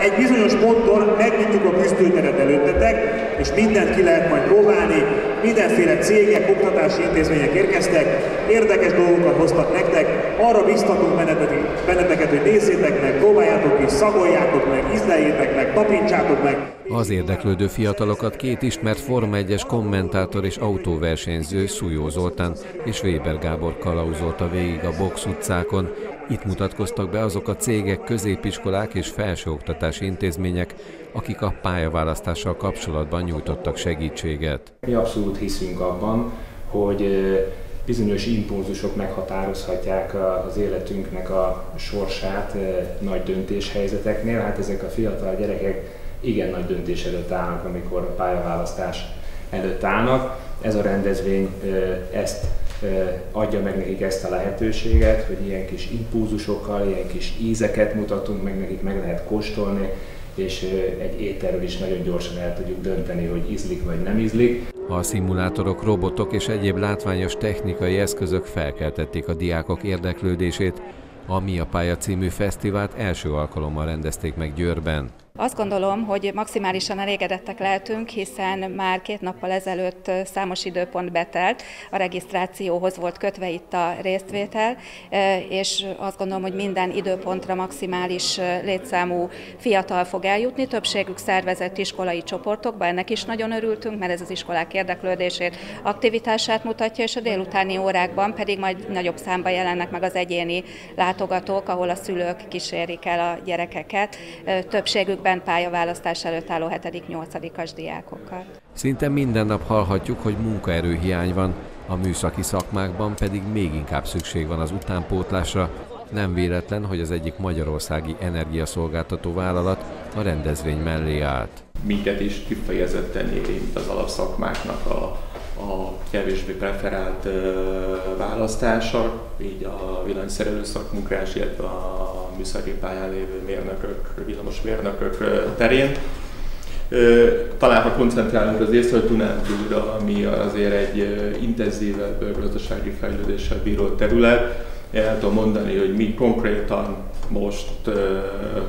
Egy bizonyos ponton megnyitjuk a küzdőteret előttetek, és mindent ki lehet majd próbálni, mindenféle cégek, oktatási intézmények érkeztek, érdekes dolgokat hoztak nektek, arra biztatunk benneteket, hogy nézzétek meg, próbáljátok ki, szagoljátok meg, ízleljétek meg, tapintsátok meg. Az érdeklődő fiatalokat két ismert Forma 1-es kommentátor és autóversenyző Szújó Zoltán és Weber Gábor kalauzolta végig a Box utcákon, itt mutatkoztak be azok a cégek, középiskolák és felsőoktatási intézmények, akik a pályaválasztással kapcsolatban nyújtottak segítséget. Mi abszolút hiszünk abban, hogy bizonyos impulzusok meghatározhatják az életünknek a sorsát nagy döntéshelyzeteknél. Hát ezek a fiatal gyerekek igen nagy döntés előtt állnak, amikor a pályaválasztás előtt állnak. Ez a rendezvény ezt adja meg nekik ezt a lehetőséget, hogy ilyen kis impulzusokkal, ilyen kis ízeket mutatunk meg nekik, meg lehet kóstolni, és egy ételről is nagyon gyorsan el tudjuk dönteni, hogy ízlik vagy nem ízlik. A szimulátorok, robotok és egyéb látványos technikai eszközök felkeltették a diákok érdeklődését, a Mi a Pálya című fesztivált első alkalommal rendezték meg Győrben. Azt gondolom, hogy maximálisan elégedettek lehetünk, hiszen már két nappal ezelőtt számos időpont betelt, a regisztrációhoz volt kötve itt a résztvétel, és azt gondolom, hogy minden időpontra maximális létszámú fiatal fog eljutni, többségük szervezett iskolai csoportokba, ennek is nagyon örültünk, mert ez az iskolák érdeklődését, aktivitását mutatja, és a délutáni órákban pedig majd nagyobb számba jelennek meg az egyéni látogatók, ahol a szülők kísérik el a gyerekeket. Többségükben részben pályaválasztás előtt álló 7.-8-as diákokkal. Szinte minden nap hallhatjuk, hogy munkaerőhiány van, a műszaki szakmákban pedig még inkább szükség van az utánpótlásra, nem véletlen, hogy az egyik magyarországi energiaszolgáltató vállalat a rendezvény mellé állt. Minket is kifejezetten érint az alapszakmáknak a kevésbé preferált választása, így a villanyszerelő szakmunkás, illetve a műszaki pályán lévő mérnökök, villamos mérnökök terén. Talán ha koncentrálunk az észre Dunántúlra, ami azért egy intenzívebb gazdasági fejlődéssel bíró terület, el tudom mondani, hogy mi konkrétan most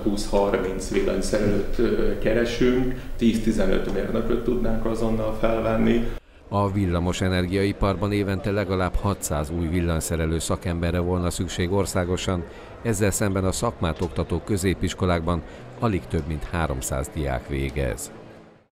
20-30 villanyszerelőt keresünk, 10-15 mérnököt tudnánk azonnal felvenni. A villamos energiaiparban évente legalább 600 új villanyszerelő szakemberre volna szükség országosan, ezzel szemben a szakmát oktató középiskolákban alig több mint 300 diák végez.